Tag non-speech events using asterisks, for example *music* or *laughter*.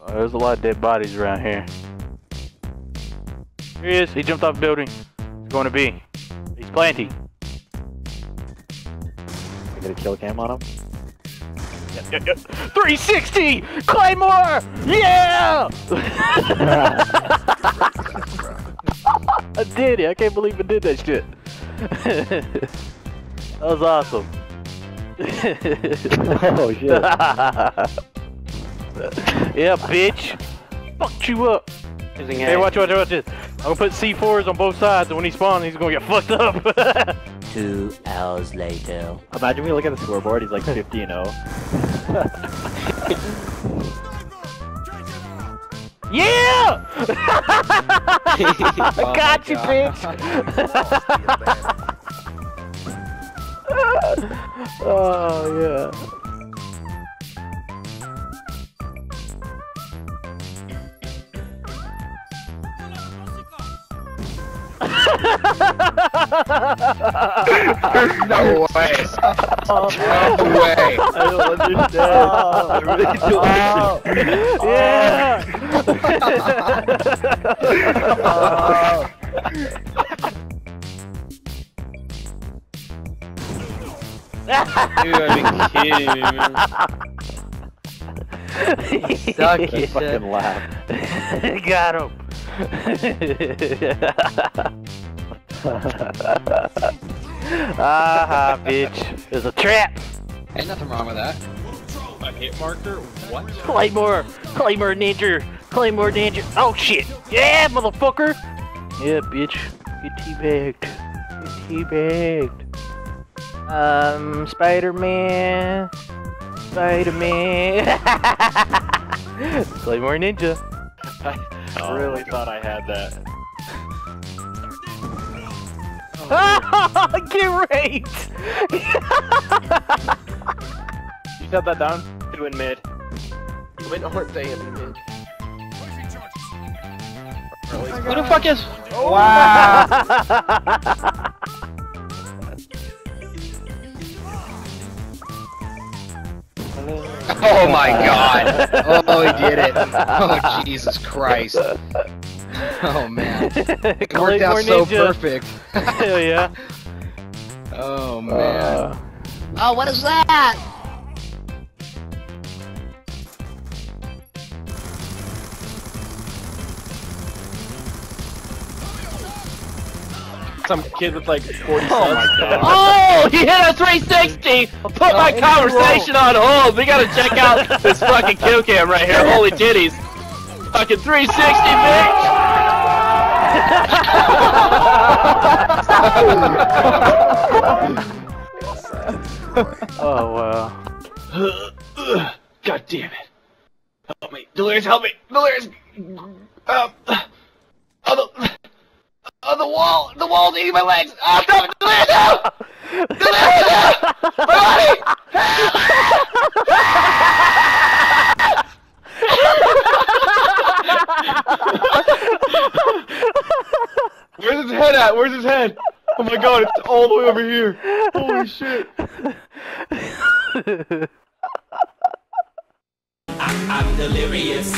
Oh, there's a lot of dead bodies around here. Here he is. He jumped off the building. He's going to be. He's planting. I get a kill cam on him. Yep, yep, yep. 360! Claymore! Yeah! *laughs* I did it. I can't believe I did that shit. *laughs* that was awesome. *laughs* oh shit. Yeah, bitch. Fucked you up. Hey, watch, watch, watch this. I'm gonna put C4s on both sides, and when he spawns, he's gonna get fucked up. *laughs* Two hours later. Imagine we look at the scoreboard, he's like *laughs* 50 and 0. yeah! *laughs* I got you, oh bitch! oh, yeah. No way. no way. I don't understand. I really don't understand. Yeah! You gotta be kidding me, man. Suck it. fucking laugh. Got him. *laughs* Aha, bitch. There's a trap. Ain't nothing wrong with that. A hit marker? What? Claymore. Claymore ninja. Claymore ninja. Oh shit. Yeah, motherfucker. Yeah, bitch. Get teabagged. Get teabagged. Um, Spider-Man. Spider-Man. *laughs* Claymore ninja. I really thought I had that. *laughs* Get raped! You shut that down? Two in mid. When aren't they in the mid? Who the fuck is? Oh. Wow! *laughs* Oh my god! *laughs* Oh, he did it! Oh, Jesus Christ! *laughs* Oh man. *laughs* It worked out so perfect. Hell *laughs* yeah. Oh man. Uh, Oh, what is that? Some kid with like 40. Oh my god. Oh, he hit a 360! Put my conversation on hold. We gotta check out this fucking kill cam right here. Holy titties. Fucking 360, bitch! *laughs* oh wow. God damn it. Help me. Delirious, help me. Delirious. Uh, oh, the, oh, the wall. The wall's eating my legs. Oh, stop it. Delirious, help! Delirious, help! My body! Where's his head at? Where's his head? Oh my god, it's all the way over here. Holy shit. *laughs* I'm delirious.